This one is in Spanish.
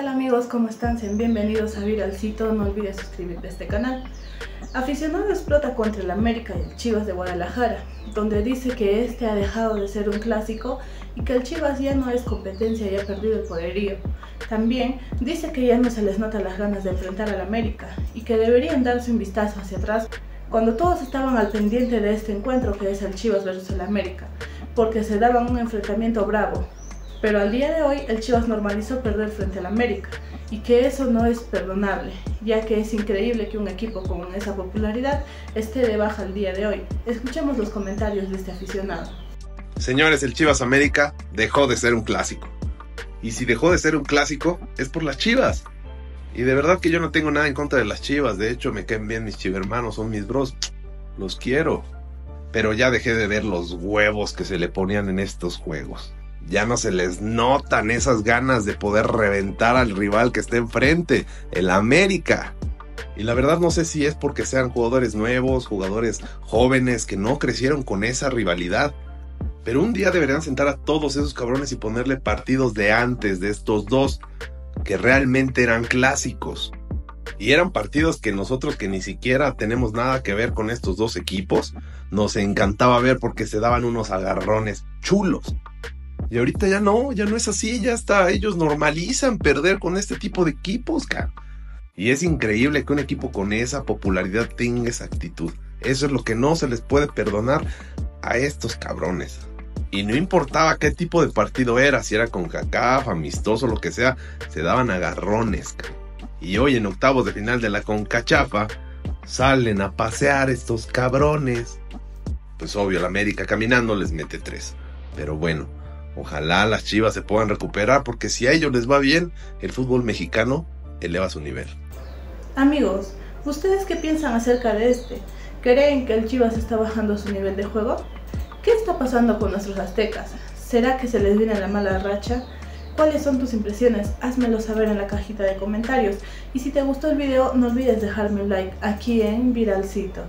amigos, ¿cómo están? Bienvenidos a Viralcito, no olvides suscribirte a este canal. Aficionado explota contra el América y el Chivas de Guadalajara, donde dice que este ha dejado de ser un clásico y que el Chivas ya no es competencia y ha perdido el poderío. También dice que ya no se les nota las ganas de enfrentar al América y que deberían darse un vistazo hacia atrás cuando todos estaban al pendiente de este encuentro que es el Chivas versus el América, porque se daban un enfrentamiento bravo, pero al día de hoy el Chivas normalizó perder frente al América y que eso no es perdonable, ya que es increíble que un equipo con esa popularidad esté de baja al día de hoy. Escuchemos los comentarios de este aficionado. Señores, el Chivas América dejó de ser un clásico. Y si dejó de ser un clásico es por las Chivas. Y de verdad que yo no tengo nada en contra de las Chivas, de hecho me caen bien mis chivermanos, son mis bros, los quiero. Pero ya dejé de ver los huevos que se le ponían en estos juegos ya no se les notan esas ganas de poder reventar al rival que esté enfrente, el América. Y la verdad no sé si es porque sean jugadores nuevos, jugadores jóvenes que no crecieron con esa rivalidad. Pero un día deberían sentar a todos esos cabrones y ponerle partidos de antes de estos dos, que realmente eran clásicos. Y eran partidos que nosotros que ni siquiera tenemos nada que ver con estos dos equipos, nos encantaba ver porque se daban unos agarrones chulos. Y ahorita ya no, ya no es así, ya está, ellos normalizan perder con este tipo de equipos, cara. Y es increíble que un equipo con esa popularidad tenga esa actitud. Eso es lo que no se les puede perdonar a estos cabrones. Y no importaba qué tipo de partido era, si era con CACAF, amistoso, lo que sea, se daban agarrones. Y hoy en octavos de final de la Concachafa, salen a pasear estos cabrones. Pues obvio, la América caminando les mete tres. Pero bueno, Ojalá las Chivas se puedan recuperar porque si a ellos les va bien, el fútbol mexicano eleva su nivel. Amigos, ¿ustedes qué piensan acerca de este? ¿Creen que el Chivas está bajando su nivel de juego? ¿Qué está pasando con nuestros aztecas? ¿Será que se les viene la mala racha? ¿Cuáles son tus impresiones? Házmelo saber en la cajita de comentarios. Y si te gustó el video, no olvides dejarme un like aquí en Viralcito.